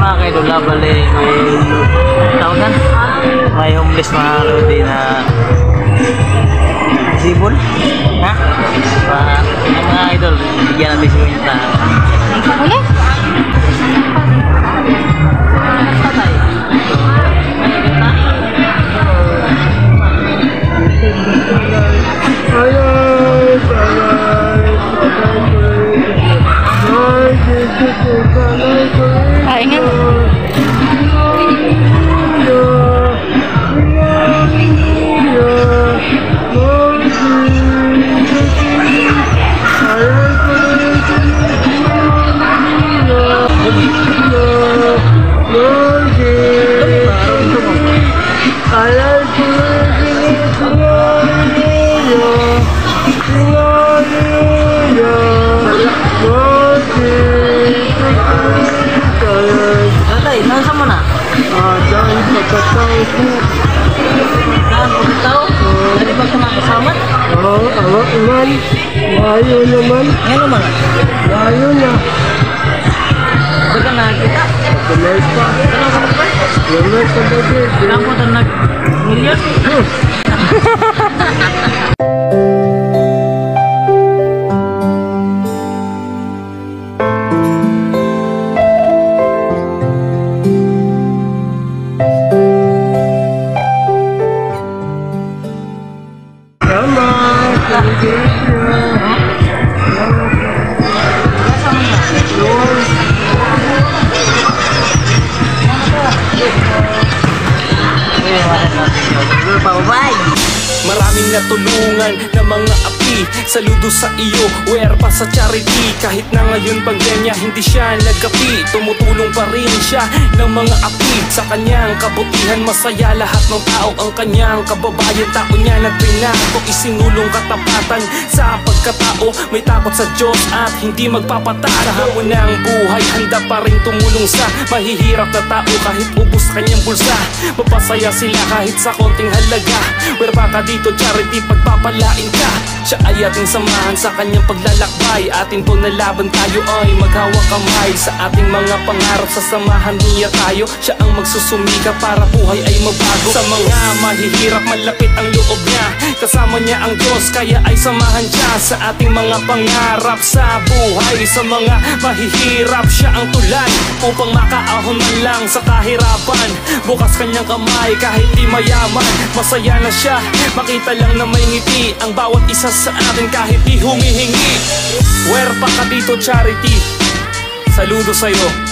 mga kaidol, labali, may tawag na? May homeless mga rodi na sibol. Ha? Pa, yung mga idol, bigyan natin si Winta. Ulit? Patay. い段差もなあ段差 tak tahu tu ah aku tahu dari bagaimana pesawat oh awak iman wayunya man yang mana wayunya terkena kita terkena kita terkena kita terkena kita terkena ternak? terkena Hahaha. Maraming natulungan ng mga api Saludo sa iyo, where pa sa charity. Kahit na ngayon pandemya, hindi siya nagkapi. Tumutulong pa rin siya ng mga api. Sa kanyang kabutihan, masaya lahat ng tao. Ang kanyang kababayan, tao niya na pinako Isinulong katapatan sa pagkatao. May takot sa Diyos at hindi magpapatalo. Sa hamon ng buhay, handa pa rin tumulong sa Mahihirap na tao. Kahit ubos kanyang bulsa Mapasaya sila kahit sa konting halaga. Where pa ka dito charity pagpapalain ka. Siya ay ating samahan sa kanyang paglalakbay. Atin po nalaban tayo ay maghawak kamay. Sa ating mga pangarap sa samahan niya tayo. Siya ang magsusumika para buhay ay mabago. Sa mga mahihirap malapit ang Kasama niya ang Diyos kaya ay samahan siya Sa ating mga pangarap sa buhay. Sa mga mahihirap siya ang tulay Upang makaahon man lang sa kahirapan. Bukas kanyang kamay kahit di mayaman. Masaya na siya Makita lang na may ngiti Ang bawat isa sa atin kahit di humihingi. Where pa ka dito charity. Saludo sa'yo